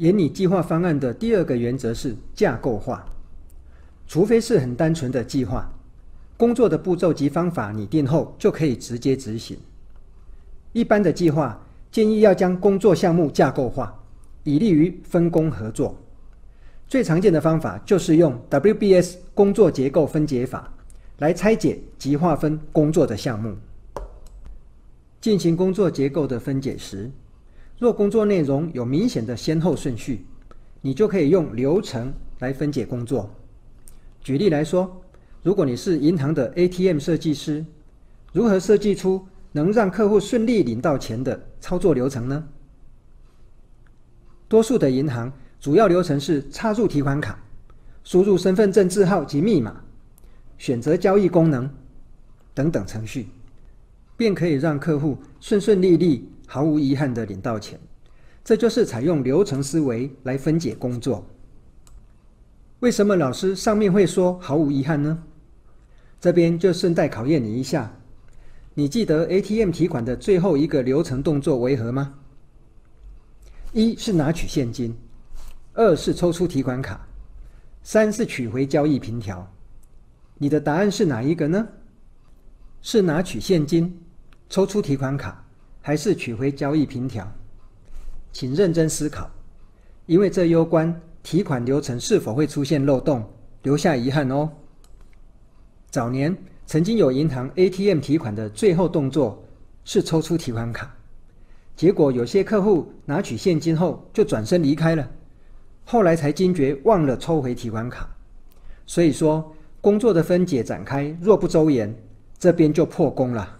研拟计划方案的第二个原则是架构化，除非是很单纯的计划，工作的步骤及方法拟定后就可以直接执行。一般的计划建议要将工作项目架构化，以利于分工合作。最常见的方法就是用 WBS 工作结构分解法来拆解及划分工作的项目。进行工作结构的分解时，若工作内容有明显的先后顺序，你就可以用流程来分解工作。举例来说，如果你是银行的 ATM 设计师，如何设计出能让客户顺利领到钱的操作流程呢？多数的银行。主要流程是插入提款卡、输入身份证字号及密码、选择交易功能等等程序，便可以让客户顺顺利利、毫无遗憾的领到钱。这就是采用流程思维来分解工作。为什么老师上面会说毫无遗憾呢？这边就顺带考验你一下，你记得 ATM 提款的最后一个流程动作为何吗？一是拿取现金。二是抽出提款卡，三是取回交易凭条。你的答案是哪一个呢？是拿取现金、抽出提款卡，还是取回交易凭条？请认真思考，因为这攸关提款流程是否会出现漏洞，留下遗憾哦。早年曾经有银行 ATM 提款的最后动作是抽出提款卡，结果有些客户拿取现金后就转身离开了。后来才惊觉忘了抽回提款卡，所以说工作的分解展开若不周延，这边就破功了。